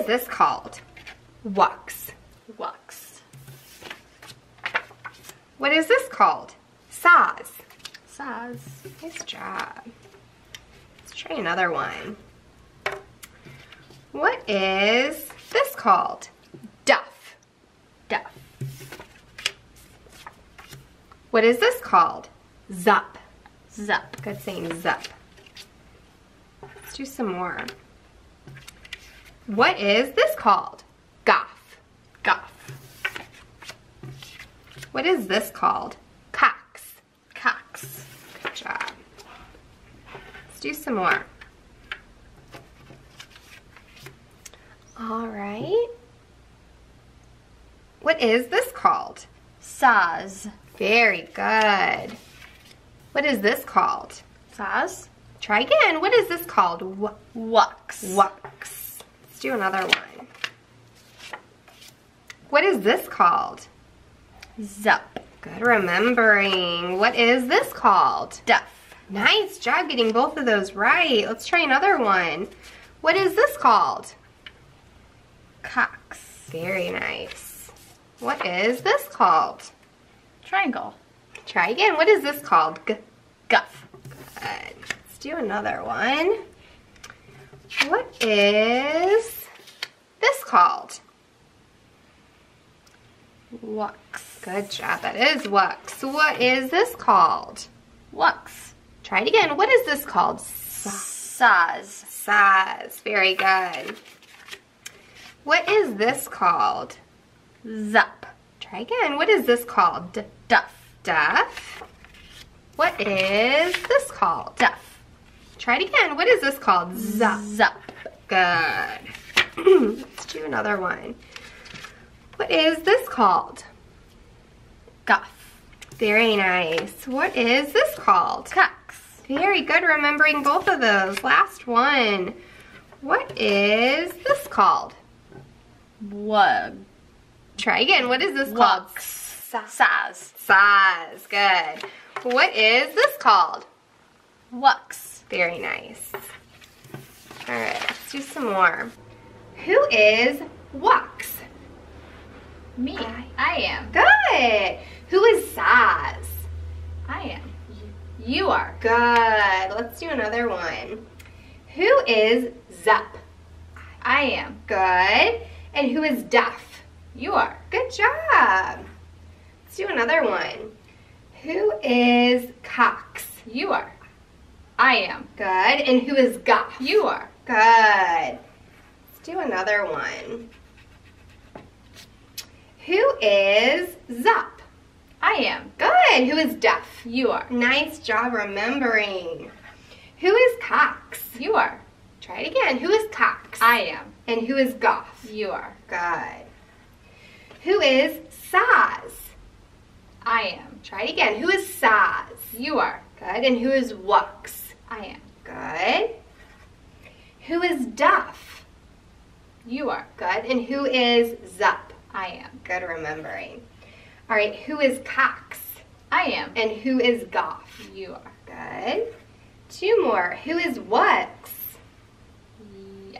is this called? Wux. Wux. What is this called? Saws. Saws. Nice job. Let's try another one. What is this called? Duff. Duff. What is this called? Zup. Zup. Good saying zup. Let's do some more. What is this called? Goff. Goff. What is this called? Cox. Cox. Good job. Let's do some more. All right. What is this called? Saws. Very good. What is this called? Saws. Try again. What is this called? Wux. Wux. Wux. Let's do another one. What is this called? Zup. Good remembering. What is this called? Duff. Nice job getting both of those right. Let's try another one. What is this called? Cox. Very nice. What is this called? Triangle. Try again. What is this called? G Guff. Good. Let's do another one. What is this called? Wux. Good job. That is Wux. What is this called? Wux. Try it again. What is this called? Saws. Saws. Very good. What is this called? Zup. Try again. What is this called? Duff. Duff. What is this called? Duff. Try it again. What is this called? Zup. Zup. Good. Let's do another one. What is this called? Guff. Very nice. What is this called? Cox. Very good remembering both of those. Last one. What is this called? Wug. Try again. What is this called? Saws. Size. Good. What is this called? Wux. Very nice. All right, let's do some more. Who is Wux? Me. I am. Good. Who is Saz? I am. You are. Good. Let's do another one. Who is Zup? I am. Good. And who is Duff? You are. Good job. Let's do another one. Who is Cox? You are. I am. Good. And who is Goff? You are. Good. Let's do another one. Who is Zup? I am. Good. Who is Duff? You are. Nice job remembering. Who is Cox? You are. Try it again. Who is Cox? I am. And who is Goff? You are. Good. Who is Saz? I am. Try it again. Who is Saz? You are. Good. And who is Wux? I am. Good. Who is Duff? You are. Good. And who is Zup? I am. Good remembering. All right. Who is Cox? I am. And who is Goff? You are. Good. Two more. Who is Wux?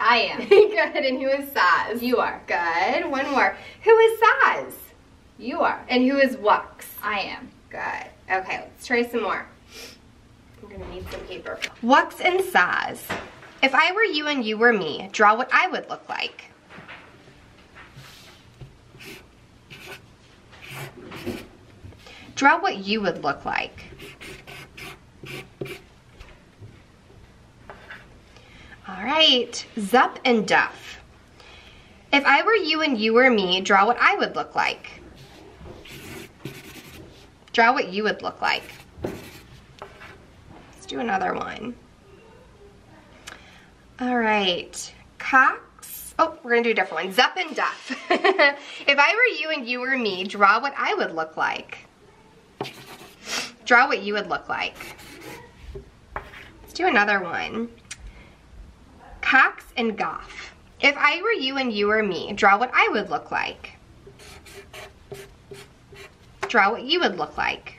I am. Good. And who is Saz? You are. Good. One more. Who is Saz? You are. And who is Wux? I am. Good. Okay, let's try some more. Gonna need some paper. Wux and Saz. If I were you and you were me, draw what I would look like. Draw what you would look like. All right, Zup and Duff. If I were you and you were me, draw what I would look like. Draw what you would look like. Do another one. All right, Cox. Oh, we're gonna do a different one. Zup and Duff. if I were you and you were me, draw what I would look like. Draw what you would look like. Let's do another one. Cox and Goff. If I were you and you were me, draw what I would look like. Draw what you would look like.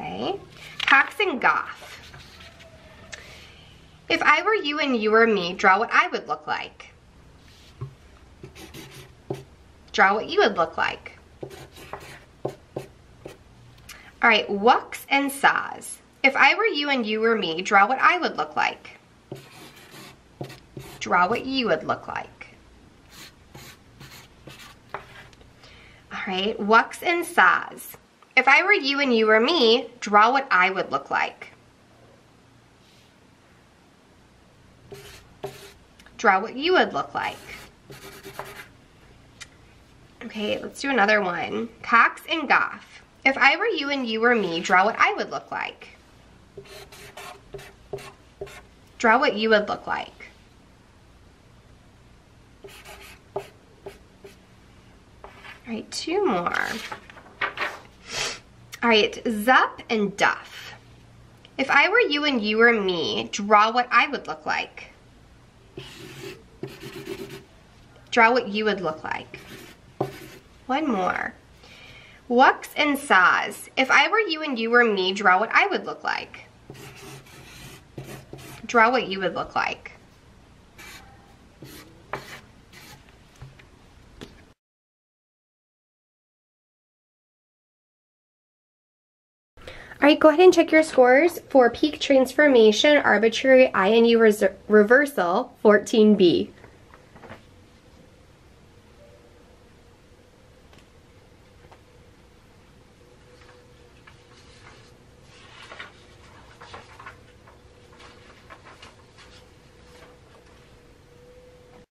Okay. Cox and Goff. If I were you and you were me, draw what I would look like. Draw what you would look like. All right, wucks and saws. If I were you and you were me, draw what I would look like. Draw what you would look like. All right, wucks and saws. If I were you and you were me, draw what I would look like. Draw what you would look like. Okay, let's do another one. Cox and Goff. If I were you and you were me, draw what I would look like. Draw what you would look like. All right, two more. All right, Zup and Duff. If I were you and you were me, draw what I would look like. Draw what you would look like. One more. Wucks and saws. If I were you and you were me, draw what I would look like. Draw what you would look like. All right, go ahead and check your scores for peak transformation arbitrary INU reversal 14B.